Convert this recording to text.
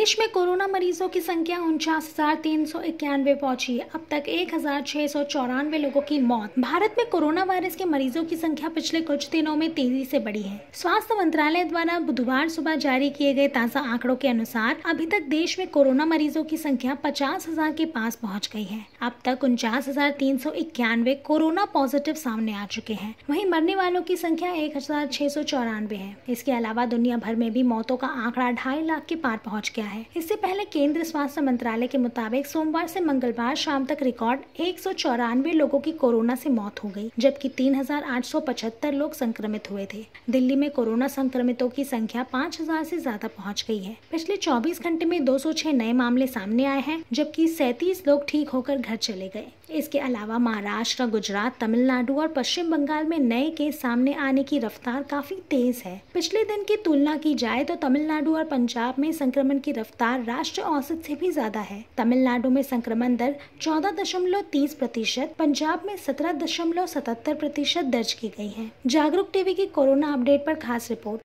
देश में कोरोना मरीजों की संख्या उनचास हज़ार तीन सौ इक्यानवे पहुँची। अब तक एक हज़ार छह सौ चौरानवे लोगों की मौत। भारत में कोरोना वायरस के मरीजों की संख्या पिछले कुछ दिनों में तेज़ी से बढ़ी है। स्वास्थ्य मंत्रालय द्वारा बुधवार सुबह जारी किए गए ताज़ा आंकड़ों के अनुसार, अभी तक देश में कोरोना मरीजों की संख्या पचास हज़ार के पास पहुँच गई है। अब तक उनचास हज़ार तीन सौ इक्यानवे कोरोना पॉजिटिव सामने आ चुके हैं। वही मरने वालों की संख्या एक हज़ार छह सौ चौरानवे है। इसके अलावा दुनिया भर में भी मौतों का आंकड़ा ढाई लाख के पार पहुँच गया है। इससे पहले केंद्र स्वास्थ्य मंत्रालय के मुताबिक सोमवार से मंगलवार शाम तक रिकॉर्ड एक लोगों की कोरोना से मौत हो गई जबकि 3,875 लोग संक्रमित हुए थे। दिल्ली में कोरोना संक्रमितों की संख्या 5,000 से ज़्यादा पहुँच गई है। पिछले 24 घंटे में 206 नए मामले सामने आए हैं जबकि सैतीस लोग ठीक होकर घर चले गए। इसके अलावा महाराष्ट्र गुजरात तमिलनाडु और पश्चिम बंगाल में नए केस सामने आने की रफ्तार काफ़ी तेज है। पिछले दिन की तुलना की जाए तो तमिलनाडु और पंजाब में संक्रमण की रफ्तार राष्ट्रीय औसत से भी ज़्यादा है। तमिलनाडु में संक्रमण दर चौदह दशमलव तीस प्रतिशत, पंजाब में सत्रह दशमलव सतहत्तर प्रतिशत दर्ज की गई है। जागरूक टीवी की कोरोना अपडेट पर खास रिपोर्ट।